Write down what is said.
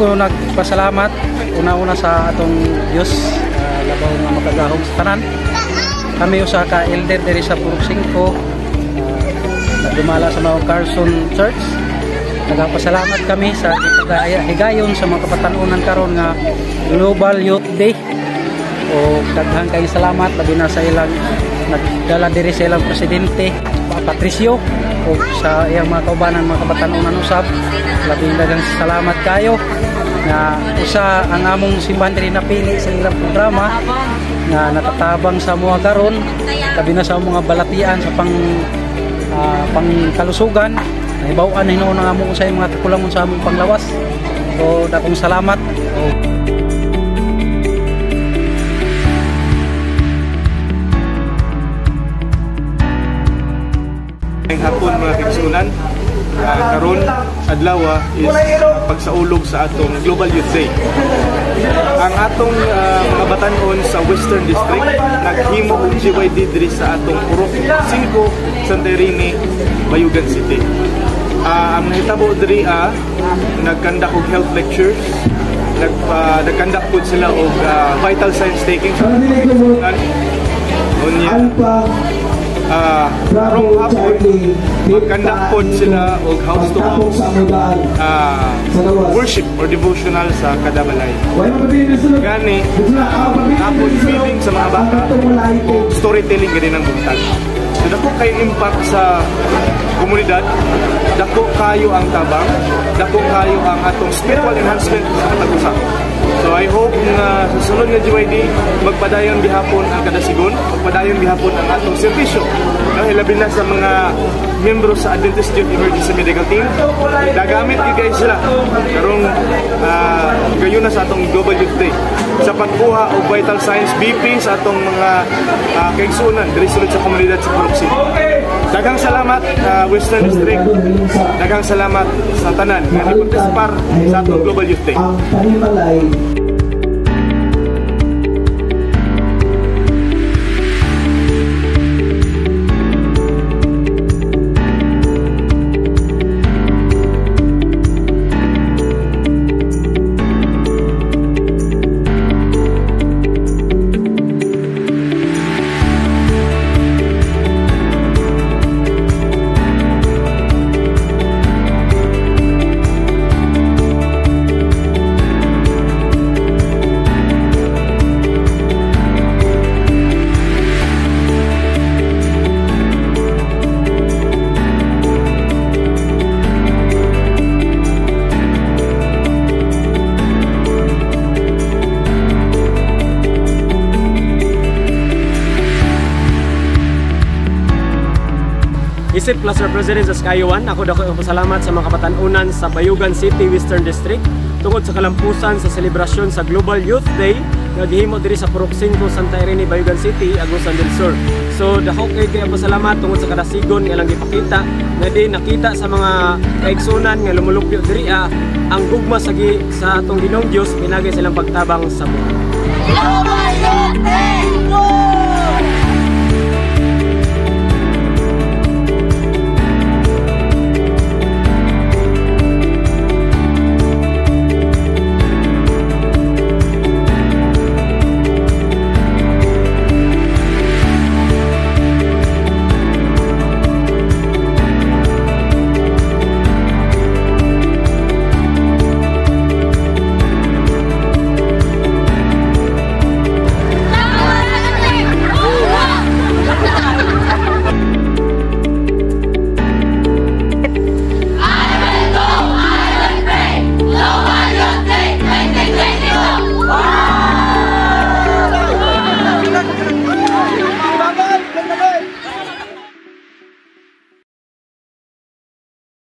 ko nagpasalamat una-una sa atong Dios uh, labaw nga makagahom sa tanan. Kami usa ka elder diri sa Purok 5 uh, nagdumala sa Mount Carson Church. Nagpasalamat kami sa higayon sa mga kapatanunan karon nga Global Youth Day. O daghang kay salamat labi na sa ilang nagdala diri sa ilang presidente Patricio. O sa iyang mga kaubanan mga kapatanunan usab labing daghang salamat kayo nga usa ang among simbahan diri napili sa ilang programa nga natatabang sa mga karon labi na sa mga balatian sa pang uh, pangkalusugan nahibaw-an hinuon ang among usay mga kakulangon sa among panglawas. So dakong salamat. o, Ngayong hapon mga kaigsunan, uh, karon adlaw is pagsaulog sa atong Global Youth Day. Ang atong uh, mga batanon sa Western District naghimo og GYD diri sa atong Purok 5 Santa Irene, Bayugan City. Uh, ang nahitabo diri uh, nagkandak og health lectures nag uh, nagkandak pud sila og uh, vital signs taking sa Unya, uh, karong hapon magkandak pod sila og house to house. Uh, worship or devotional sa kada balay gani hapon feeding sa mga bata. O storytelling gani ng buntag. So dako kay impact sa komunidad. Dako kayo ang tabang. Dako kayo ang atong spiritual enhancement sa matag sa sunod nga GYD magpadayon gihapon ang kada sigon, magpadayon gihapon ang atong serbisyo. No, hilabi na sa mga membro sa Adventist Youth Emergency Medical Team. Nagamit kay guys sila karong uh, gayon na sa atong Global Youth Day sa pagkuha og vital signs BP sa atong mga uh, diri sulod sa komunidad sa City. Daghang salamat uh, Western District. Daghang salamat sa tanan nga nagparticipar sa atong Global Youth Day. Ang panimalay Isip Cluster President sa Skywon, ako dako ang pasalamat sa mga kapatanunan sa Bayugan City, Western District tungod sa kalampusan sa selebrasyon sa Global Youth Day nga diri sa Purok 5 Santa Irene, Bayugan City, Agusan del Sur. So dako kay kay pasalamat tungod sa kadasigon nga lang gipakita nga di nakita sa mga kaigsunan nga lumulupyo diri ah, ang gugma sa, sa atong Ginoong Dios pinagay silang pagtabang sa buhay.